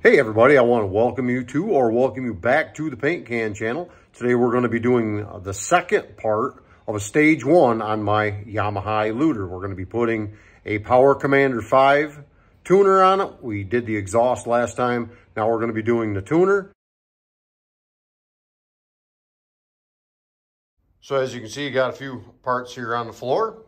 Hey everybody, I want to welcome you to or welcome you back to the Paint Can channel. Today we're going to be doing the second part of a stage one on my Yamaha Eluder. We're going to be putting a Power Commander 5 tuner on it. We did the exhaust last time. Now we're going to be doing the tuner. So as you can see, you got a few parts here on the floor.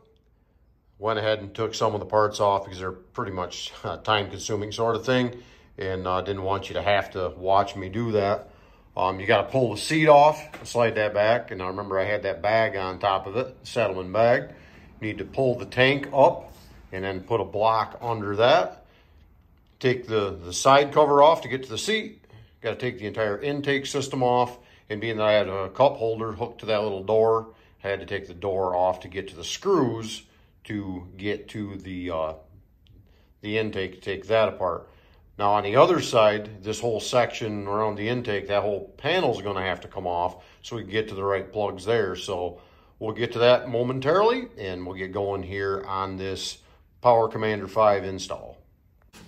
Went ahead and took some of the parts off because they're pretty much uh, time consuming sort of thing and I uh, didn't want you to have to watch me do that. Um, you got to pull the seat off, slide that back, and I remember I had that bag on top of it, settlement bag. You need to pull the tank up and then put a block under that. Take the, the side cover off to get to the seat. Got to take the entire intake system off, and being that I had a cup holder hooked to that little door, I had to take the door off to get to the screws to get to the uh, the intake, take that apart. Now on the other side, this whole section around the intake, that whole panel is going to have to come off so we can get to the right plugs there. So we'll get to that momentarily and we'll get going here on this Power Commander 5 install.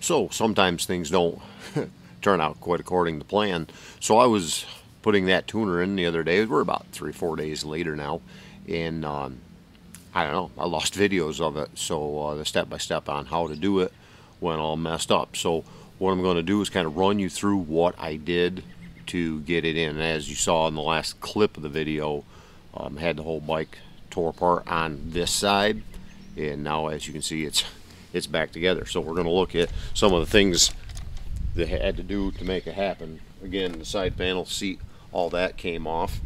So sometimes things don't turn out quite according to plan. So I was putting that tuner in the other day. We're about three, four days later now. And um, I don't know, I lost videos of it. So uh, the step-by-step -step on how to do it went all messed up. So what I'm going to do is kind of run you through what I did to get it in. And as you saw in the last clip of the video, um, had the whole bike tore apart on this side. And now as you can see, it's it's back together. So we're going to look at some of the things that had to do to make it happen. Again, the side panel, seat, all that came off.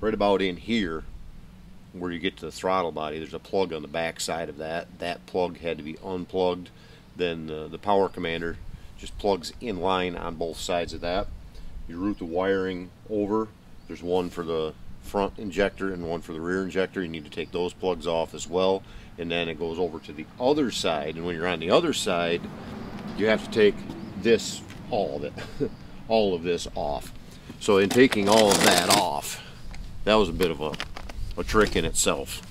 Right about in here, where you get to the throttle body, there's a plug on the back side of that. That plug had to be unplugged then the, the power commander just plugs in line on both sides of that. You route the wiring over. There's one for the front injector and one for the rear injector. You need to take those plugs off as well. And then it goes over to the other side. And when you're on the other side, you have to take this, all of it, all of this off. So in taking all of that off, that was a bit of a, a trick in itself.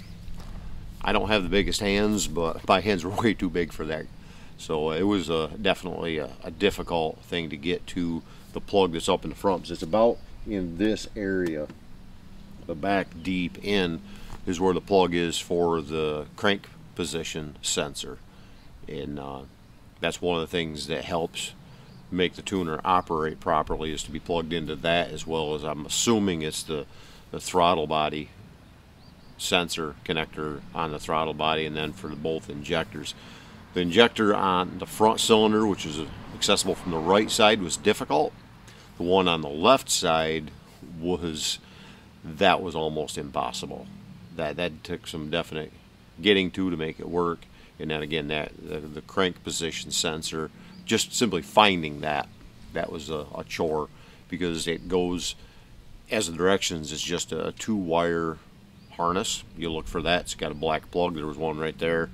I don't have the biggest hands, but my hands were way too big for that so it was a, definitely a, a, difficult thing to get to the plug that's up in the front. It's about in this area, the back deep in is where the plug is for the crank position sensor. And uh, that's one of the things that helps make the tuner operate properly is to be plugged into that as well as I'm assuming it's the, the throttle body sensor connector on the throttle body and then for the both injectors. The injector on the front cylinder, which is accessible from the right side, was difficult. The one on the left side was, that was almost impossible. That, that took some definite getting to to make it work. And then again, that the, the crank position sensor, just simply finding that, that was a, a chore because it goes, as the directions, it's just a two wire harness. You look for that. It's got a black plug. There was one right there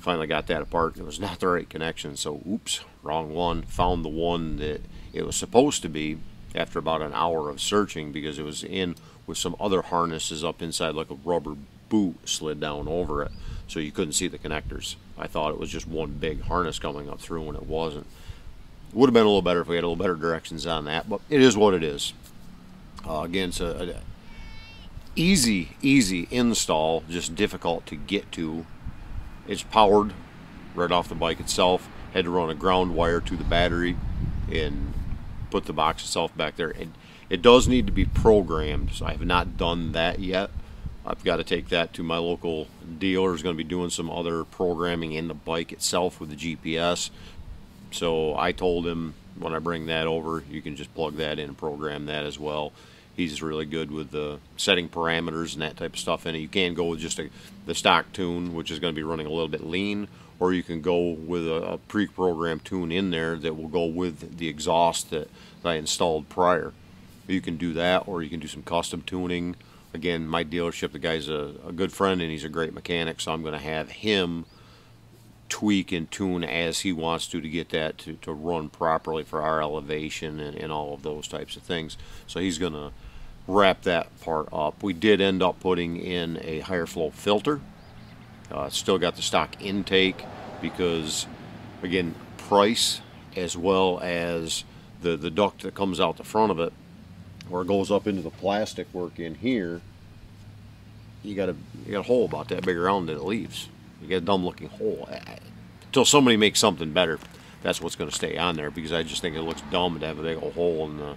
finally got that apart. It was not the right connection so oops wrong one. Found the one that it was supposed to be after about an hour of searching because it was in with some other harnesses up inside like a rubber boot slid down over it so you couldn't see the connectors. I thought it was just one big harness coming up through when it wasn't. Would have been a little better if we had a little better directions on that but it is what it is. Uh, again it's a, a easy easy install just difficult to get to it's powered right off the bike itself. Had to run a ground wire to the battery and put the box itself back there. And it does need to be programmed, so I have not done that yet. I've got to take that to my local dealer. Is going to be doing some other programming in the bike itself with the GPS. So I told him when I bring that over, you can just plug that in and program that as well he's really good with the setting parameters and that type of stuff it. You can go with just a, the stock tune, which is going to be running a little bit lean, or you can go with a, a pre-programmed tune in there that will go with the exhaust that, that I installed prior. You can do that, or you can do some custom tuning. Again, my dealership, the guy's a, a good friend and he's a great mechanic, so I'm going to have him tweak and tune as he wants to to get that to, to run properly for our elevation and, and all of those types of things. So he's going to wrap that part up. We did end up putting in a higher flow filter. Uh, still got the stock intake because, again, price as well as the, the duct that comes out the front of it, or goes up into the plastic work in here, you got a you got a hole about that big around that it leaves. You get a dumb looking hole. Until somebody makes something better, that's what's going to stay on there because I just think it looks dumb to have a big old hole in the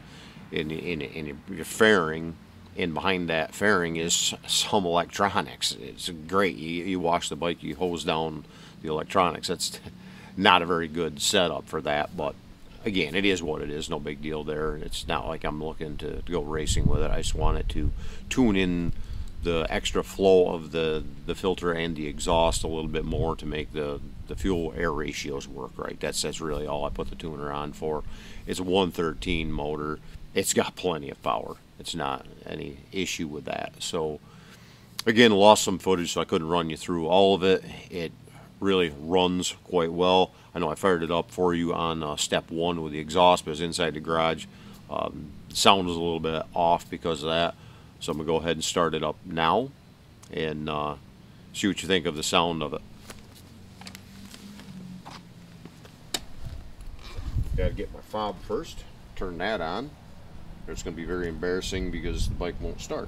in in, in your fairing. And behind that fairing is some electronics. It's great. You, you wash the bike, you hose down the electronics. That's not a very good setup for that, but again, it is what it is. No big deal there. It's not like I'm looking to, to go racing with it. I just wanted to tune in the extra flow of the, the filter and the exhaust a little bit more to make the, the fuel air ratios work right. That's, that's really all I put the tuner on for. It's a 113 motor. It's got plenty of power. It's not any issue with that. So again, lost some footage so I couldn't run you through all of it. It really runs quite well. I know I fired it up for you on uh, step one with the exhaust, but it's inside the garage. Um, sound was a little bit off because of that. So I'm going to go ahead and start it up now and uh, see what you think of the sound of it. Got to get my fob first, turn that on. It's going to be very embarrassing because the bike won't start.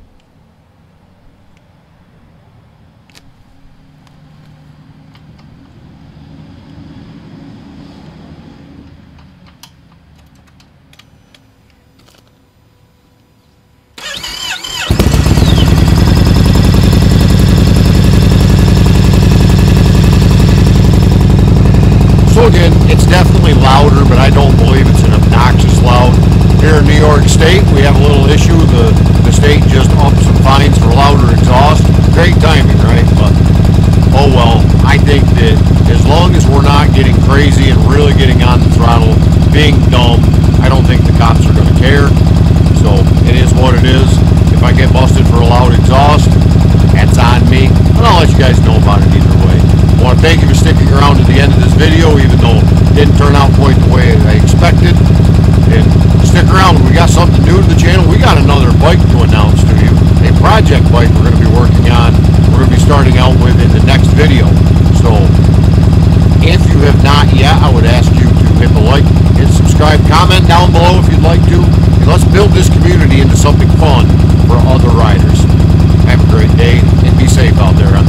So again, it's definitely louder, but I don't believe it's an obnoxious loud. Here in New York State, we have a little issue. The, the state just upped some fines for louder exhaust. Great timing, right? But, oh well, I think that as long as we're not getting crazy and really getting on the throttle, being dumb, I don't think the cops are going to care. So it is what it is. If I get busted for a loud exhaust, that's on me. And I'll let you guys know about it either way. I want to thank you for sticking around to the end of this video, even though it didn't turn out quite the way I expected. And stick around, we got something new to the channel. We got another bike to announce to you. A project bike we're going to be working on. We're going to be starting out with in the next video. So, if you have not yet, I would ask you to hit the like, hit subscribe, comment down below if you'd like to. And let's build this community into something fun for other riders. Have a great day and be safe out there.